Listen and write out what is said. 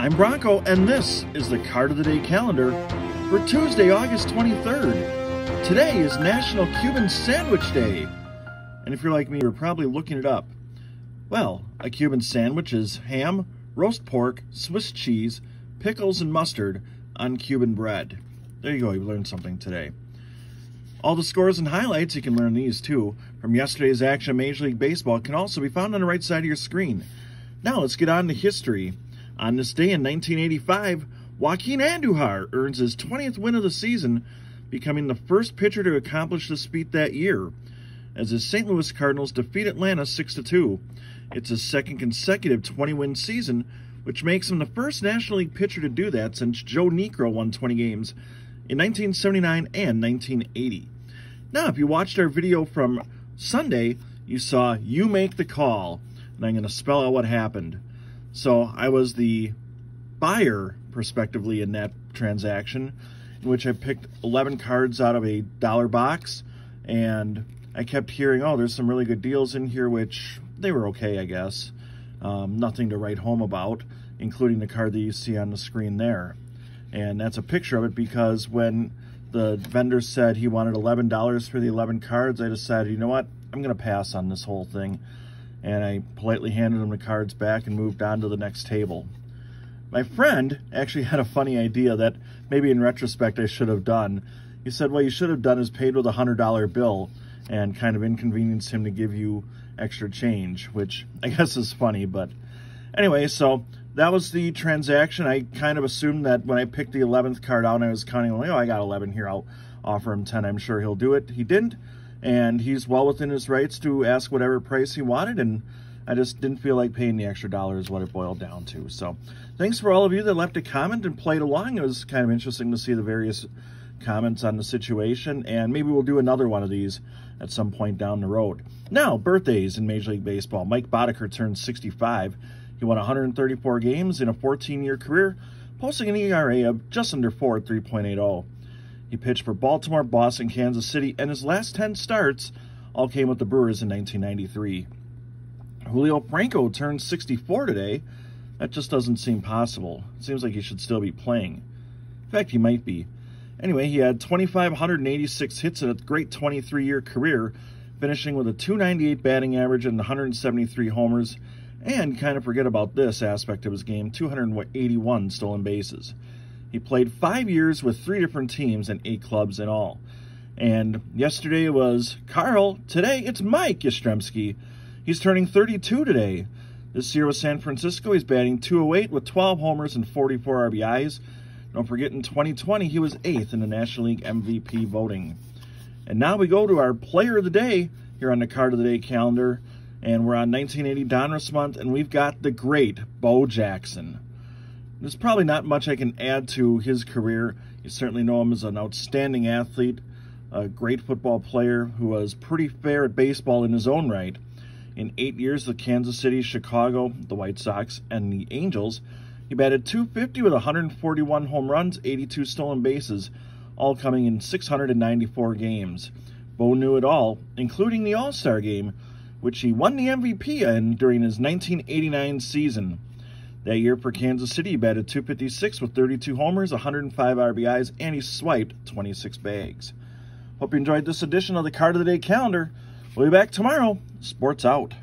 I'm Bronko, and this is the Card of the Day calendar for Tuesday, August 23rd. Today is National Cuban Sandwich Day. And if you're like me, you're probably looking it up. Well, a Cuban sandwich is ham, roast pork, Swiss cheese, pickles, and mustard on Cuban bread. There you go, you learned something today. All the scores and highlights, you can learn these too, from yesterday's action of Major League Baseball can also be found on the right side of your screen. Now let's get on to history. On this day in 1985, Joaquin Andujar earns his 20th win of the season, becoming the first pitcher to accomplish this feat that year, as the St. Louis Cardinals defeat Atlanta 6-2. It's his second consecutive 20-win season, which makes him the first National League pitcher to do that since Joe Niekro won 20 games in 1979 and 1980. Now, if you watched our video from Sunday, you saw You Make the Call, and I'm going to spell out what happened. So I was the buyer, prospectively, in that transaction, in which I picked 11 cards out of a dollar box, and I kept hearing, oh, there's some really good deals in here, which they were okay, I guess. Um, nothing to write home about, including the card that you see on the screen there. And that's a picture of it because when the vendor said he wanted $11 for the 11 cards, I decided, you know what, I'm going to pass on this whole thing and I politely handed him the cards back and moved on to the next table. My friend actually had a funny idea that maybe in retrospect I should have done. He said, what you should have done is paid with a $100 bill and kind of inconvenienced him to give you extra change, which I guess is funny, but anyway, so that was the transaction. I kind of assumed that when I picked the 11th card out and I was counting, like, oh, I got 11 here, I'll offer him 10. I'm sure he'll do it. He didn't and he's well within his rights to ask whatever price he wanted and I just didn't feel like paying the extra dollar is what it boiled down to. So thanks for all of you that left a comment and played along. It was kind of interesting to see the various comments on the situation and maybe we'll do another one of these at some point down the road. Now, birthdays in Major League Baseball. Mike Boddicker turned 65. He won 134 games in a 14-year career, posting an ERA of just under 4 at 3.80. He pitched for Baltimore, Boston, Kansas City, and his last 10 starts all came with the Brewers in 1993. Julio Franco turned 64 today. That just doesn't seem possible. It seems like he should still be playing. In fact, he might be. Anyway, he had 2,586 hits in a great 23-year career, finishing with a 298 batting average and 173 homers, and kind of forget about this aspect of his game, 281 stolen bases. He played five years with three different teams and eight clubs in all. And yesterday it was Carl. Today it's Mike Yastrzemski. He's turning 32 today. This year with San Francisco, he's batting 208 with 12 homers and 44 RBIs. Don't forget, in 2020, he was eighth in the National League MVP voting. And now we go to our player of the day here on the card of the day calendar. And we're on 1980 Donruss month, and we've got the great Bo Jackson. There's probably not much I can add to his career. You certainly know him as an outstanding athlete, a great football player who was pretty fair at baseball in his own right. In eight years with Kansas City, Chicago, the White Sox, and the Angels, he batted 250 with 141 home runs, 82 stolen bases, all coming in 694 games. Bo knew it all, including the All-Star game, which he won the MVP in during his 1989 season. That year for Kansas City, he batted 256 with 32 homers, 105 RBIs, and he swiped 26 bags. Hope you enjoyed this edition of the Card of the Day calendar. We'll be back tomorrow. Sports out.